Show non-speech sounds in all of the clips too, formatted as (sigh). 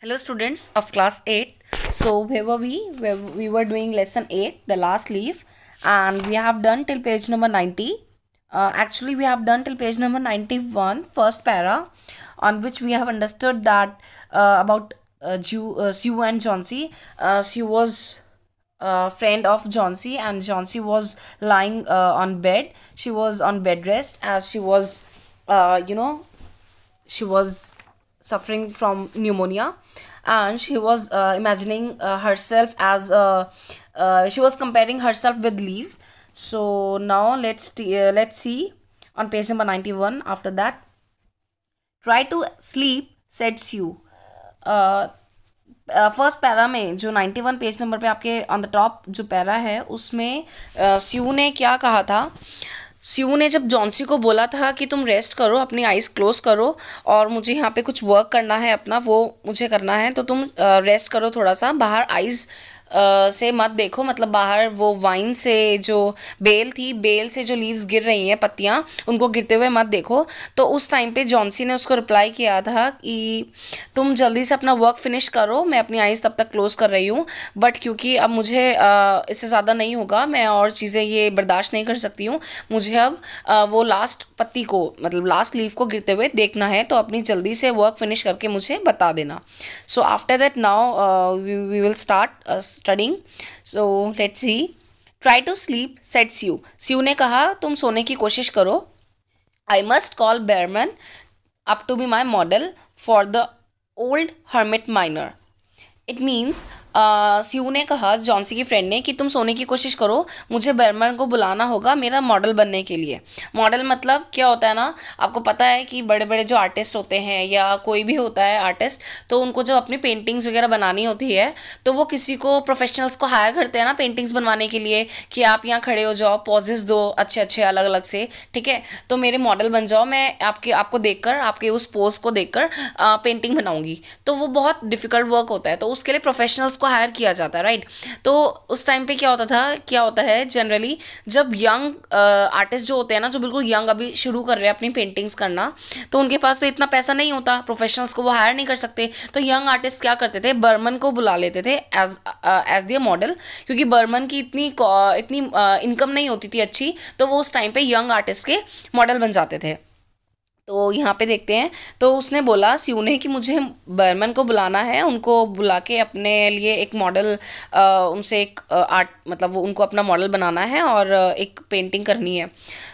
Hello students of class 8. So where were we? Where we were doing lesson 8, the last leaf and we have done till page number 90. Uh, actually we have done till page number 91, first para on which we have understood that uh, about uh, Ju, uh, Sue and Johnsy. Uh, Sue was a friend of Johnsy and Johnsy was lying uh, on bed. She was on bed rest as she was, uh, you know, she was suffering from pneumonia and she was uh, imagining uh, herself as uh, uh, she was comparing herself with leaves so now let's uh, let's see on page number 91 after that try to sleep said Sue first para में जो 91 page number पे आपके on the top जो para है उसमें स्यू ने क्या कहा था स्यू ने जब जॉन्सी को बोला था कि तुम रेस्ट करो, अपनी आइज़ क्लोज करो और मुझे यहाँ पे कुछ वर्क करना है अपना, वो मुझे करना है तो तुम रेस्ट करो थोड़ा सा, बाहर आइज़ से मत देखो मतलब बाहर वो वाइन से जो बेल थी, बेल से जो लीव्स गिर रही हैं, पत्तियाँ, उनको गिरते हुए मत देखो। तो उस टाइम पे जॉन्सी ने उसको रिप्लाई किया था कि तुम जल्दी से अपना वर्क फिनिश करो, मैं अपनी आइज़ तब तक क्लोज़ कर रही हूँ। बट क्योंकि अब मुझे इससे ज़्यादा नहीं होगा, मैं और चीज़ें ये बर्दाश्त नहीं कर सकती हूँ। मुझे अब वो लास्ट पत्ती को मतलब लास्ट लीव को गिरते हुए देखना है तो अपनी जल्दी से वर्क फिनिश करके मुझे बता देना। So after that now we will start studying so let's see try to sleep said Sue स्यू ने कहा, तुम सोने की कोशिश करो। I must call Behrman up to be my model for the old hermit miner it means Sue ने कहा Johnsy की फ्रेंड ने, कि तुम सोने की कोशिश करो, मुझे बर्मन को बुलाना होगा मेरा मॉडल बनने के लिए। मॉडल मतलब क्या होता है ना, आपको पता है कि बड़े बड़े जो आर्टिस्ट होते हैं या कोई भी होता है आर्टिस्ट तो उनको जब अपनी पेंटिंग्स वगैरह बनानी होती है तो वो किसी को प्रोफेशनल्स को हायर करते हैं ना पेंटिंग्स बनवाने के लिए, कि आप यहाँ खड़े हो जाओ पॉजेस दो अच्छे अच्छे अलग अलग से, ठीक है? तो मेरे मॉडल बन जाओ, मैं आपके, आपको देखकर, आपके उस पोज को देखकर पेंटिंग बनाऊँगी। तो वो बहुत डिफ़िकल्ट वर्क होता है तो उसके लिए प्रोफेशनल्स को हायर किया जाता है राइट तो उस टाइम पे क्या होता था? क्या होता है जनरली जब यंग आर्टिस्ट जो होते हैं ना, जो बिल्कुल यंग अभी शुरू कर रहे हैं अपनी पेंटिंग्स करना तो उनके पास तो इतना पैसा नहीं होता। प्रोफेशनल्स को वो हायर नहीं कर सकते। तो यंग आर्टिस्ट क्या करते थे? बर्मन को बुला लेते थे एज एज दियर मॉडल क्योंकि बर्मन की इतनी इतनी इनकम नहीं होती थी अच्छी तो वो उस टाइम पे यंग आर्टिस्ट के मॉडल बन जाते थे। तो यहाँ पे देखते हैं। तो उसने बोला स्यू ने कि मुझे बर्मन को बुलाना है। उनको बुला के अपने लिए एक मॉडल उनसे एक आर्ट मतलब वो उनको अपना मॉडल बनाना है और एक पेंटिंग करनी है।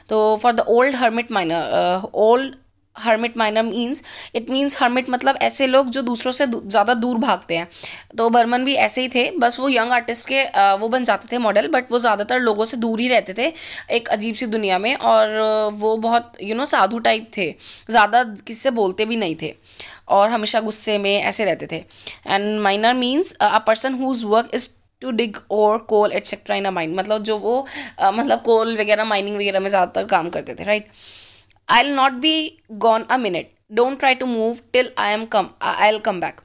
तो for the old hermit miner old hermit miner means it means hermit मतलब ऐसे लोग जो दूसरों से ज़्यादा दूर भागते हैं। तो बर्मन भी ऐसे ही थे बस वो यंग आर्टिस्ट के वो बन जाते थे मॉडल बट वो ज़्यादातर लोगों से दूर ही रहते थे एक अजीब सी दुनिया में और वो बहुत यू you नो know, साधु टाइप थे। ज़्यादा किससे बोलते भी नहीं थे और हमेशा गुस्से में ऐसे रहते थे। And miner means a person whose work is to dig और coal etcetera in a mind मतलब जो वो uh, मतलब कोल वगैरह माइनिंग वगैरह में ज़्यादातर काम करते थे right right? I'll not be gone a minute. Don't try to move till I am come. I'll come back.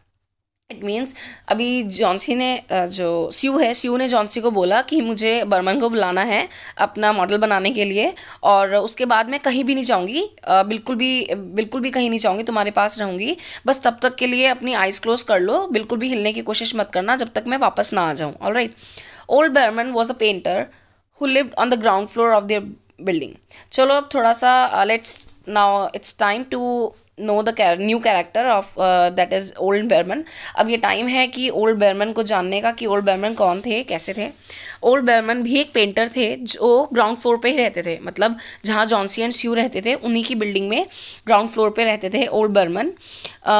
It means अभी जॉन्सी ने जो स्यू है स्यू ने जॉन्सी को बोला कि मुझे बर्मन को बुलाना है अपना मॉडल बनाने के लिए और उसके बाद मैं कहीं भी नहीं जाऊँगी बिल्कुल भी बिल्कुल भी कहीं नहीं जाऊँगी, तुम्हारे पास रहूँगी बस तब तक के लिए अपनी आइज़ क्लोज कर लो, बिल्कुल भी हिलने की कोशिश मत करना जब तक मैं वापस ना आ जाऊँ all right old Behrman was a painter who lived on the ground floor of their building चलो अब थोड़ा सा let's now it's time to know the new character of that is old Behrman अब ये टाइम है कि old बेरमन को जानने का कि ओल्ड बेरमन कौन थे, कैसे थे? ओल्ड बर्मन भी एक पेंटर थे, जो ग्राउंड फ्लोर पे ही रहते थे। मतलब जहाँ जॉन्सी एंड स्यू रहते थे, उन्हीं की बिल्डिंग में ग्राउंड फ्लोर पे रहते थे ओल्ड बर्मन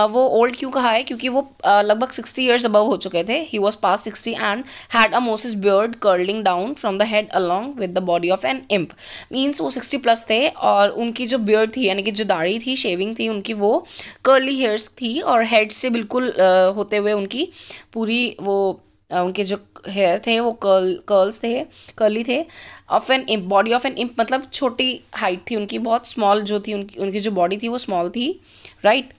वो ओल्ड क्यों कहा है? क्योंकि वो लगभग सिक्सटी ईयर्स अबव हो चुके थे। He was past sixty and had a Moses beard curling down from the head along with the body of an imp means वो सिक्सटी प्लस थे और उनकी जो बियर्ड थी, यानी कि जो दाढ़ी थी शेविंग थी, उनकी वो कर्ली हेयर्स थी और हेड से बिल्कुल होते हुए उनकी पूरी वो उनके जो हेयर थे, वो कर्ल कर्ल्स थे कर्ली थे. Of an imp body of an imp मतलब छोटी हाइट थी उनकी, बहुत स्मॉल जो थी उनकी उनकी जो बॉडी थी वो स्मॉल थी right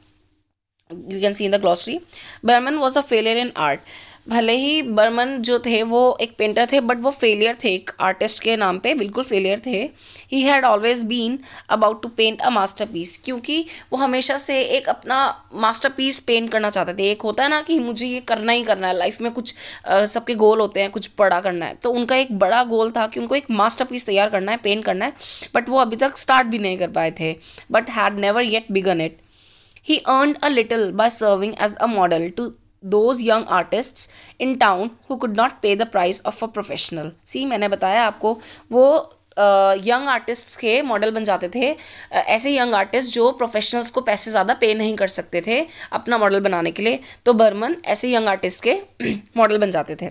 you can see in the glossary Behrman was a failure in art भले ही बर्मन जो थे, वो एक पेंटर थे बट वो फेलियर थे एक आर्टिस्ट के नाम पे, बिल्कुल फेलियर थे। He had always been about to paint a master क्योंकि वो हमेशा से एक अपना मास्टर पेंट करना चाहते थे। एक होता है ना कि मुझे ये करना ही करना है लाइफ में कुछ सबके गोल होते हैं, कुछ बड़ा करना है। तो उनका एक बड़ा गोल था कि उनको एक मास्टर तैयार करना है पेंट करना है बट वो अभी तक स्टार्ट भी नहीं कर पाए थे but had never yet begun it he earn a little by serving as a model to those young artists in town who could not pay the price of a professional. See, मैंने बताया आपको वो young uh, artist के model बन जाते थे uh, ऐसे young artist जो प्रोफेशनल्स को पैसे ज़्यादा पे नहीं कर सकते थे अपना मॉडल बनाने के लिए तो बर्मन ऐसे यंग आर्टिस्ट के (clears throat) मॉडल बन जाते थे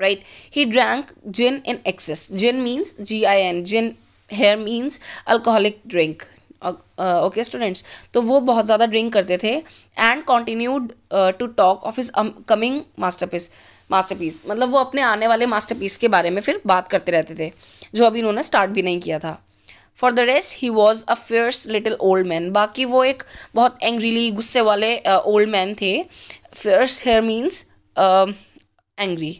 right he drank gin in excess gin means G I N gin here means alcoholic drink okay students तो वो बहुत ज़्यादा ड्रिंक करते थे and continued to talk of his coming masterpiece masterpiece मतलब वो अपने आने वाले मास्टर पीस के बारे में फिर बात करते रहते थे जो अभी उन्होंने स्टार्ट भी नहीं किया था. For the rest he was a fierce little old man बाकी वो एक बहुत एंग्रीली गुस्से वाले ओल्ड uh, मैन थे. Fierce here means angry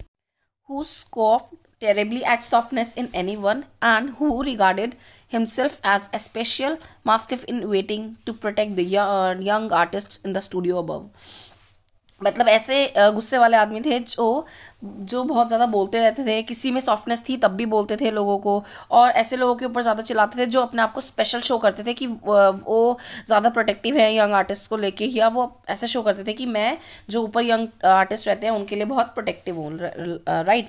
who scoff terribly at softness in anyone and who regarded himself as a special mastiff in waiting to protect the young, young artists in the studio above. मतलब ऐसे गुस्से वाले आदमी थे जो जो बहुत ज़्यादा बोलते रहते थे किसी में सॉफ्टनेस थी तब भी बोलते थे लोगों को और ऐसे लोगों के ऊपर ज़्यादा चिल्लाते थे जो अपने आप को स्पेशल शो करते थे कि वो ज़्यादा प्रोटेक्टिव है यंग आर्टिस्ट को लेके या वो ऐसे शो करते थे कि मैं जो ऊपर यंग आर्टिस्ट रहते हैं उनके लिए बहुत प्रोटेक्टिव हूँ right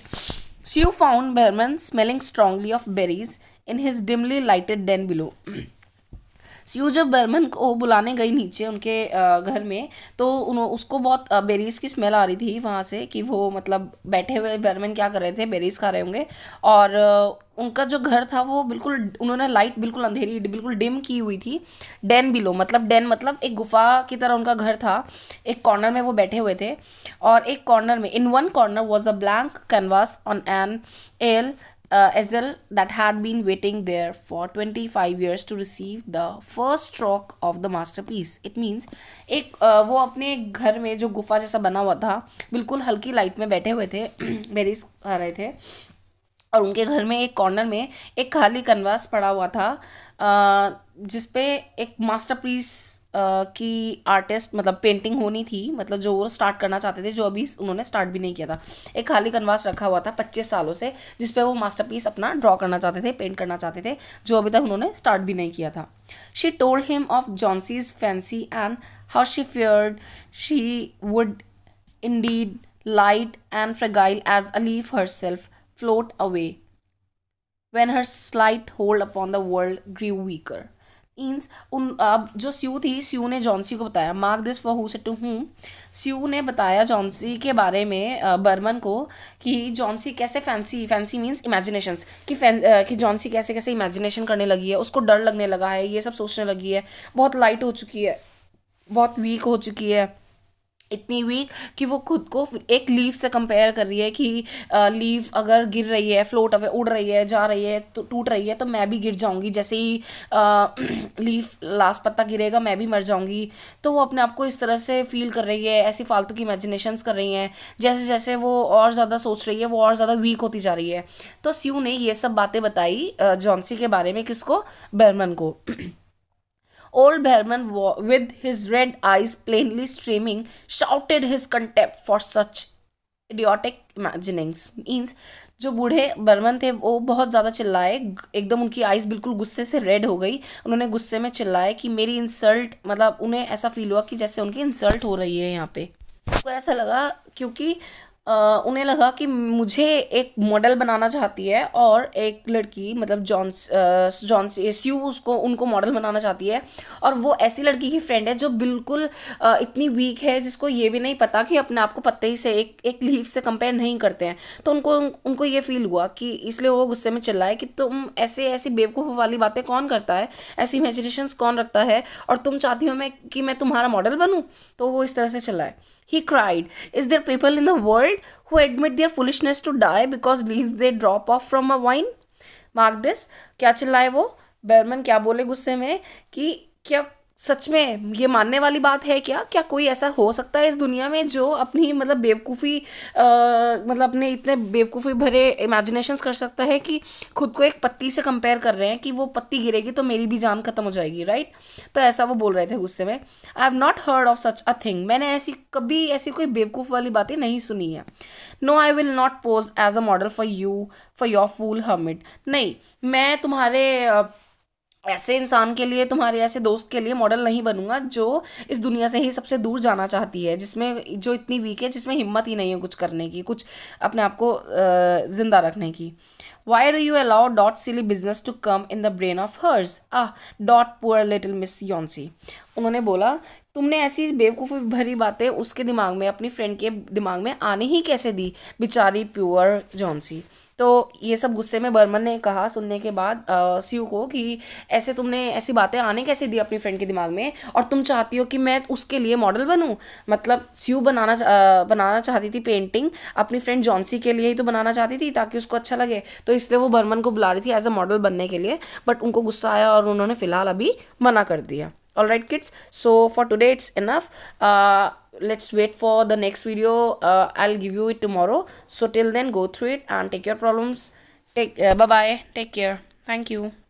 see you found Berman smelling strongly of berries in his dimly lighted den below Sue जब बर्मन को बुलाने गई नीचे उनके घर में तो उन उसको बहुत बेरीज की स्मेल आ रही थी वहाँ से कि वो मतलब बैठे हुए बर्मन क्या कर रहे थे? बेरीज खा रहे होंगे। और उनका जो घर था वो बिल्कुल, उन्होंने लाइट बिल्कुल अंधेरी, बिल्कुल डिम की हुई थी डेन बिलो मतलब डेन मतलब एक गुफा की तरह उनका घर था। एक कॉर्नर में वो बैठे हुए थे। और एक कॉर्नर में in one corner was a blank canvas on an L uh, Ezel that had been waiting there for 25 years to receive the first stroke of the masterpiece. It means एक uh, वो अपने घर में जो गुफा जैसा बना हुआ था बिल्कुल हल्की लाइट में बैठे हुए थे बेरीज खा रहे थे और उनके घर में एक कॉर्नर में एक खाली कन्वास पड़ा हुआ था uh, जिसपे एक मास्टरपीस की आर्टिस्ट मतलब पेंटिंग होनी थी मतलब जो वो स्टार्ट करना चाहते थे, जो अभी उन्होंने स्टार्ट भी नहीं किया था एक खाली कन्वास रखा हुआ था पच्चीस सालों से, जिसपे वो मास्टरपीस अपना ड्रॉ करना चाहते थे पेंट करना चाहते थे, जो अभी तक उन्होंने स्टार्ट भी नहीं किया था she told him of Johnsy's fancy and how she feared she would indeed light and fragile as a leaf herself float away when her slight hold upon the world grew weaker. Means उन, अब जो स्यू थी स्यू ने Johnsy को बताया। Mark this for who to whom Sue ने बताया Johnsy के बारे में बर्मन को कि जॉन्सी कैसे फैंसी फैंसी मीन्स इमेजिनेशंस कि फ़ैन कि जॉन्सी कैसे कैसे इमेजिनेशन करने लगी है, उसको डर लगने लगा है, ये सब सोचने लगी है। बहुत लाइट हो चुकी है, बहुत वीक हो चुकी है। इतनी वीक कि वो खुद को एक लीव से कंपेयर कर रही है कि लीव अगर गिर रही है फ्लोट अवे, उड़ रही है, जा रही है तो टूट रही है तो मैं भी गिर जाऊँगी। जैसे ही लीव लास्ट (clears throat) पत्ता गिरेगा, मैं भी मर जाऊँगी। तो वो अपने आप को इस तरह से फील कर रही है, ऐसी फालतू की इमेजिनेशंस कर रही हैं। जैसे जैसे वो और ज़्यादा सोच रही है, वो और ज़्यादा वीक होती जा रही है। तो स्यू ने ये सब बातें बताई जॉन्सी के बारे में किसको? बर्मन को। (clears throat) Old Behrman, with his red eyes plainly streaming, shouted his contempt for such idiotic imaginings. Means जो बूढ़े बर्मन थे वो बहुत ज़्यादा चिल्लाए। एकदम उनकी आइज़ बिल्कुल गुस्से से रेड हो गई। उन्होंने गुस्से में चिल्लाए कि मेरी इंसल्ट मतलब उन्हें ऐसा फील हुआ कि जैसे उनकी इंसल्ट हो रही है यहाँ पे। तो ऐसा लगा क्योंकि उन्हें लगा कि मुझे एक मॉडल बनाना चाहती है और एक लड़की मतलब जॉन्स जॉन्स स्यू उसको, उनको मॉडल बनाना चाहती है। और वो ऐसी लड़की की फ्रेंड है जो बिल्कुल इतनी वीक है जिसको ये भी नहीं पता कि अपने आप को पत्ते ही से एक एक लीफ से कंपेयर नहीं करते हैं। तो उनको उनको ये फील हुआ कि इसलिए वो गुस्से में चिल्लाए कि तुम ऐसे, ऐसी बेवकूफ़ वाली बातें कौन करता है? ऐसी इमेजिनेशन कौन रखता है? और तुम चाहती हो मैं, कि मैं तुम्हारा मॉडल बनूँ? तो वो इस तरह से चिल्लाए He cried, Is there people in the world who admit their foolishness to die because leaves they drop off from a wine? Mark this. क्या चिल्लाए वो berman क्या बोले गुस्से में कि क्या सच में ये मानने वाली बात है क्या? क्या कोई ऐसा हो सकता है इस दुनिया में जो अपनी मतलब बेवकूफ़ी मतलब अपने इतने बेवकूफ़ी भरे इमेजिनेशंस कर सकता है कि खुद को एक पत्ती से कंपेयर कर रहे हैं कि वो पत्ती गिरेगी तो मेरी भी जान खत्म हो जाएगी राइट तो ऐसा वो बोल रहे थे गुस्से में। I have not heard of such a thing मैंने ऐसी कभी ऐसी कोई बेवकूफ़ वाली बातें नहीं सुनी है। No I will not pose as a model for you for your fool hermit नहीं, मैं तुम्हारे ऐसे इंसान के लिए, तुम्हारे ऐसे दोस्त के लिए मॉडल नहीं बनूँगा, जो इस दुनिया से ही सबसे दूर जाना चाहती है, जिसमें जो इतनी वीक है, जिसमें हिम्मत ही नहीं है कुछ करने की, कुछ अपने आप को ज़िंदा रखने की। Why do you allow that silly business to come in the brain of hers ah that poor little Miss Johnsy उन्होंने बोला तुमने ऐसी बेवकूफ़ी भरी बातें उसके दिमाग में अपनी फ्रेंड के दिमाग में आने ही कैसे दी? बेचारी प्योर जॉन्सी तो ये सब गुस्से में बर्मन ने कहा सुनने के बाद सीयू को कि ऐसे तुमने ऐसी बातें आने कैसे दी अपनी फ्रेंड के दिमाग में? और तुम चाहती हो कि मैं उसके लिए मॉडल बनूं? मतलब सीयू बनाना आ, बनाना चाहती थी पेंटिंग अपनी फ्रेंड जॉन्सी के लिए ही तो बनाना चाहती थी ताकि उसको अच्छा लगे। तो इसलिए वो बर्मन को बुला रही थी एज अ मॉडल बनने के लिए बट उनको गुस्सा आया और उन्होंने फ़िलहाल अभी मना कर दिया। All right kids. So for today it's enough. Uh, let's wait for the next video. Uh, i'll give you it tomorrow. So till then go through it and take your problems. Take uh, bye bye take care. Thank you